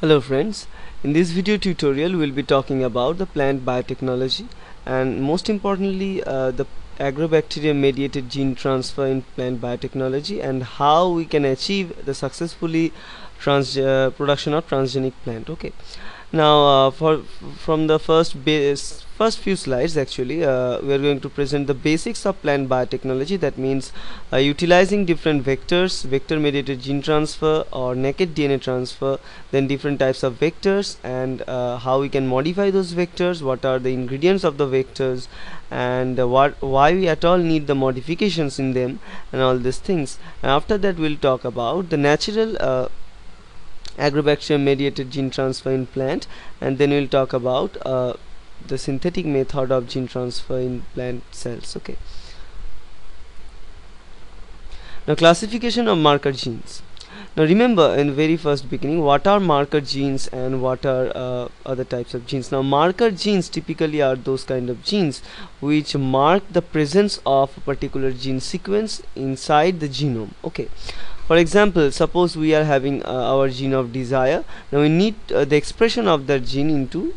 Hello friends, in this video tutorial we'll be talking about the plant biotechnology and most importantly uh, the agrobacterium mediated gene transfer in plant biotechnology and how we can achieve the successfully trans uh, production of transgenic plant okay. Now uh, for from the first base first few slides actually uh, we are going to present the basics of plant biotechnology. That means uh, utilizing different vectors vector mediated gene transfer or naked DNA transfer then different types of vectors and how we can modify those vectors what are the ingredients of the vectors and uh, what why we at all need the modifications in them and all these things. And after that we'll talk about the natural uh, agrobacterium mediated gene transfer in plant and then we'll talk about uh, the synthetic method of gene transfer in plant cells okay? Now classification of marker genes. Now remember in very first beginning what are marker genes and what are uh, other types of genes? Now marker genes typically are those kind of genes which mark the presence of a particular gene sequence inside the genome okay for example suppose we are having uh, our gene of desire. Now we need uh, the expression of that gene into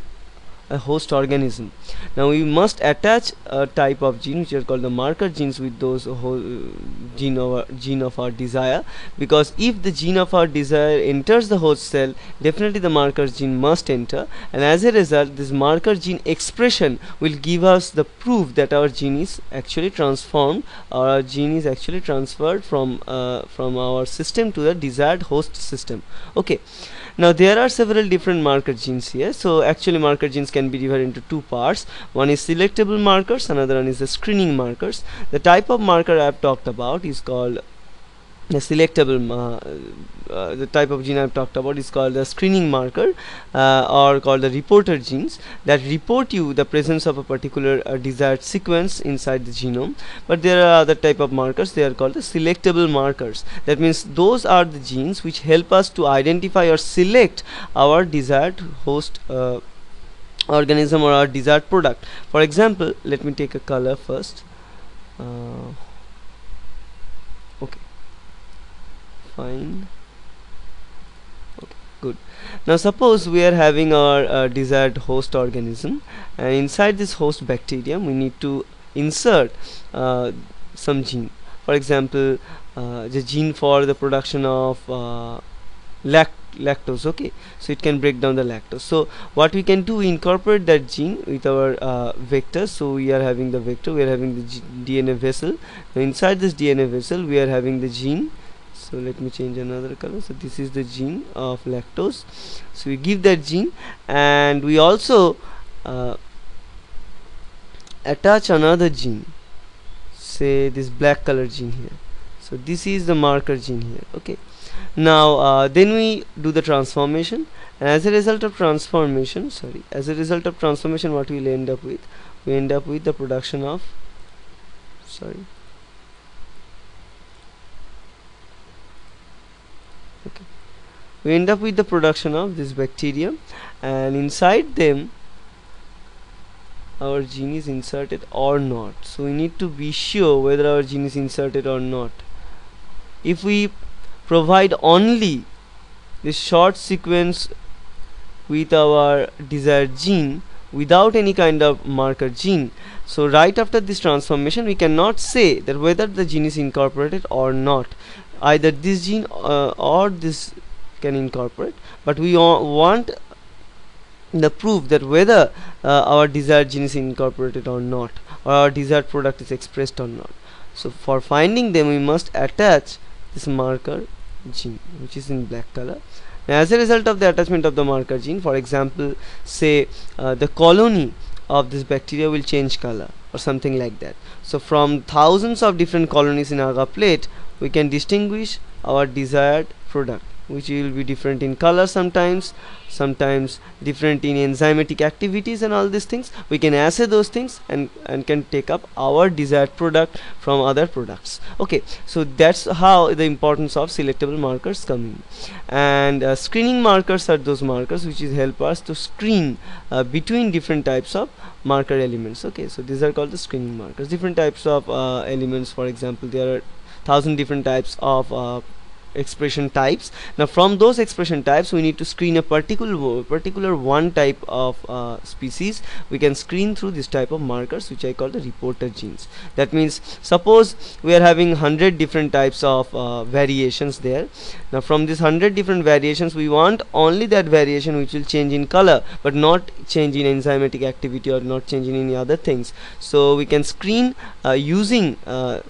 a host organism. Now we must attach a type of gene which are called the marker genes with those gene of our, gene of our desire. Because if the gene of our desire enters the host cell definitely the marker gene must enter. And as a result this marker gene expression will give us the proof that our gene is actually transformed or our gene is actually transferred from uh, from our system to the desired host system. Okay now there are several different marker genes here. So actually marker genes can be divided into two parts. One is selectable markers another one is the screening markers. The type of marker I have talked about is called a selectable uh, uh, the type of gene I've talked about is called the screening marker uh, or called the reporter genes that report you the presence of a particular uh, desired sequence inside the genome. But there are other type of markers. They are called the selectable markers. That means those are the genes which help us to identify or select our desired host uh, organism or our desired product. For example let me take a color first uh, fine. Okay good. Now suppose we are having our uh, desired host organism and inside this host bacterium we need to insert uh, some gene. For example uh, the gene for the production of uh, lact lactose okay? So it can break down the lactose. So what we can do we incorporate that gene with our uh, vector. So we are having the vector we are having the G DNA vessel. Now inside this DNA vessel we are having the gene so let me change another color. So this is the gene of lactose. So we give that gene and we also uh, attach another gene. Say this black color gene here. So this is the marker gene here. Okay. Now uh, then we do the transformation. And as a result of transformation sorry as a result of transformation what we'll end up with? We end up with the production of sorry okay we end up with the production of this bacterium and inside them our gene is inserted or not. So we need to be sure whether our gene is inserted or not. If we provide only this short sequence with our desired gene without any kind of marker gene so right after this transformation we cannot say that whether the gene is incorporated or not. Either this gene uh, or this can incorporate but we want the proof that whether uh, our desired gene is incorporated or not or our desired product is expressed or not. So for finding them we must attach this marker gene which is in black color. Now, as a result of the attachment of the marker gene for example say uh, the colony of this bacteria will change color or something like that. So from thousands of different colonies in agar plate we can distinguish our desired product which will be different in color sometimes sometimes different in enzymatic activities and all these things. We can assay those things and and can take up our desired product from other products. Okay so that's how the importance of selectable markers come in. And uh, screening markers are those markers which is help us to screen uh, between different types of marker elements. Okay so these are called the screening markers. Different types of uh, elements for example there are thousand different types of uh, expression types. Now from those expression types we need to screen a particular particular one type of uh, species. We can screen through this type of markers which I call the reporter genes. That means suppose we are having 100 different types of uh, variations there. Now from these 100 different variations we want only that variation which will change in color but not change in enzymatic activity or not change in any other things. So we can screen uh, using uh,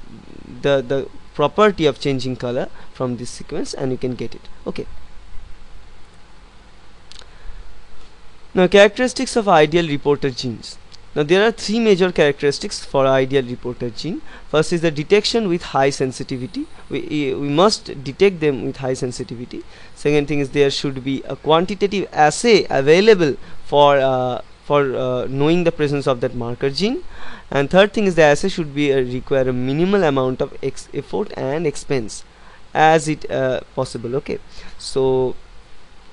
the the property of changing color from this sequence and you can get it. Okay. Now characteristics of ideal reporter genes. Now there are three major characteristics for ideal reporter gene. First is the detection with high sensitivity. We, we must detect them with high sensitivity. Second thing is there should be a quantitative assay available for uh, for uh, knowing the presence of that marker gene. And third thing is the assay should be uh, require a minimal amount of effort and expense as it uh, possible okay? So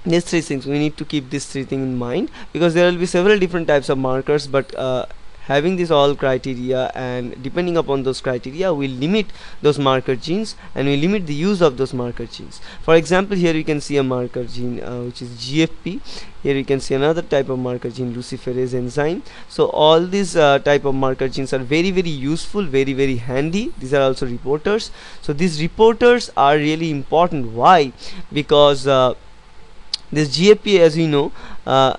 these three things we need to keep these three things in mind because there will be several different types of markers but uh, having this all criteria and depending upon those criteria we limit those marker genes and we limit the use of those marker genes. For example here you can see a marker gene uh, which is GFP here you can see another type of marker gene luciferase enzyme. So all these uh, type of marker genes are very very useful very very handy. These are also reporters. So these reporters are really important. Why? Because uh, this GFP as you know uh,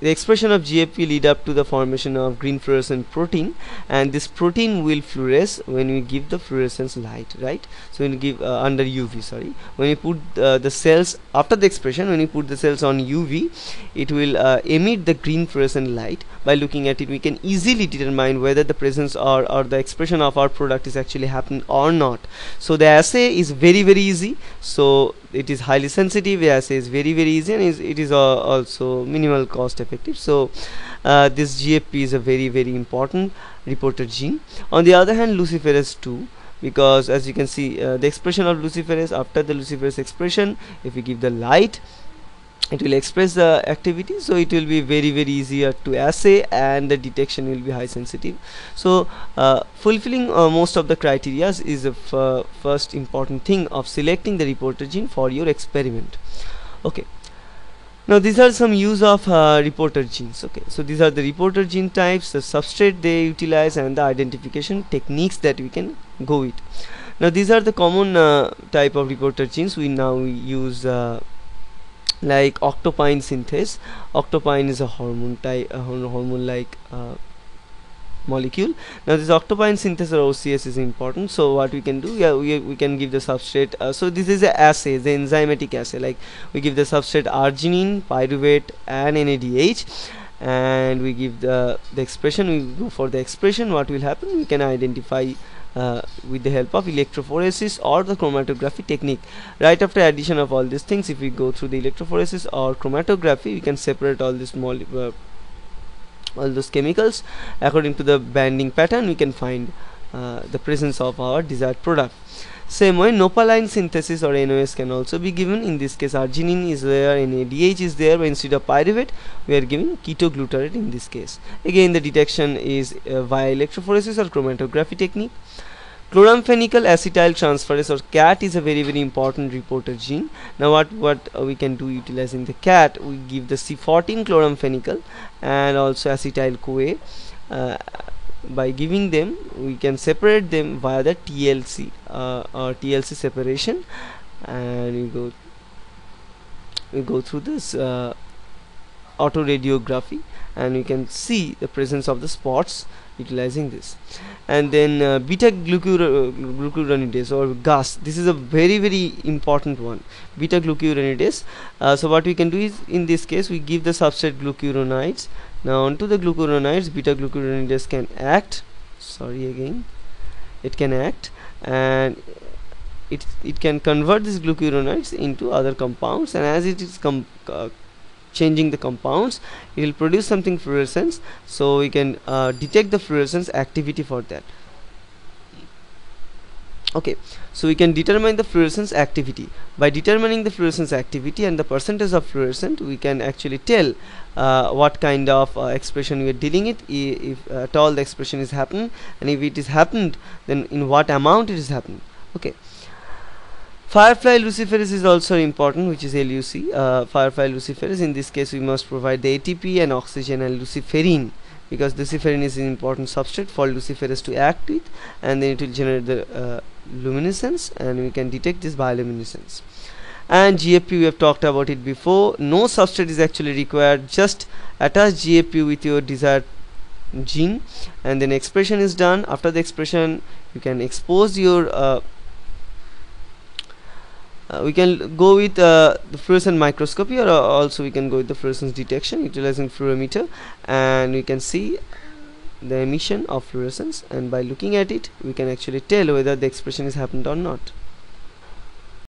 the expression of GFP lead up to the formation of green fluorescent protein and this protein will fluoresce when we give the fluorescence light right? So when you give uh, under UV sorry. When you put uh, the cells after the expression when you put the cells on UV it will uh, emit the green fluorescent light. By looking at it we can easily determine whether the presence or, or the expression of our product is actually happening or not. So the assay is very very easy. So it is highly sensitive as is very very easy and is, it is uh, also minimal cost effective. So uh, this GFP is a very very important reporter gene. On the other hand luciferase 2 because as you can see uh, the expression of luciferase after the luciferase expression if we give the light it will express the activity so it will be very very easier to assay and the detection will be high sensitive. So uh, fulfilling uh, most of the criteria is the first important thing of selecting the reporter gene for your experiment. Okay. Now these are some use of uh, reporter genes okay. So these are the reporter gene types the substrate they utilize and the identification techniques that we can go with. Now these are the common uh, type of reporter genes we now use uh, like octopine synthase. Octopine is a hormone type a hormone like uh, molecule. Now this octopine synthase or OCS is important. So what we can do yeah we, we can give the substrate uh, so this is a assay the enzymatic assay. Like we give the substrate arginine pyruvate and NADH and we give the the expression. We go for the expression. What will happen? We can identify uh, with the help of electrophoresis or the chromatography technique. Right after addition of all these things if we go through the electrophoresis or chromatography we can separate all these uh, all those chemicals. According to the banding pattern we can find uh, the presence of our desired product. Same way nopaline synthase or NOS can also be given. In this case arginine is there and ADH is there but instead of pyruvate we are giving ketoglutarate in this case. Again the detection is uh, via electrophoresis or chromatography technique chloramphenicol acetyl transferase or cat is a very very important reporter gene. Now what what uh, we can do utilizing the cat we give the c14 chloramphenicol and also acetyl coa uh, by giving them we can separate them via the TLC uh, or TLC separation. And we go we go through this uh, autoradiography and you can see the presence of the spots utilizing this. And then uh, beta glucuronidase or GUS this is a very very important one beta glucuronidase uh, so what we can do is in this case we give the substrate glucuronides. Now onto the glucuronides beta glucuronidase can act. Sorry again. It can act and it, it can convert these glucuronides into other compounds. And as it is uh, changing the compounds. It will produce something fluorescence. So we can uh, detect the fluorescence activity for that. Okay. So we can determine the fluorescence activity. By determining the fluorescence activity and the percentage of fluorescent we can actually tell uh, what kind of uh, expression we are dealing it if at all the expression is happening and if it is happened then in what amount it is happening okay Firefly luciferase is also important which is LUC uh, Firefly luciferase in this case we must provide the ATP and oxygen and luciferin because luciferin is an important substrate for luciferase to act with and then it will generate the uh, luminescence and we can detect this bioluminescence. And GFP we have talked about it before. No substrate is actually required. Just attach GFP with your desired gene and then expression is done. After the expression you can expose your uh, uh, we can go with uh, the fluorescent microscopy or uh, also we can go with the fluorescence detection utilizing fluorometer. And we can see the emission of fluorescence and by looking at it we can actually tell whether the expression is happened or not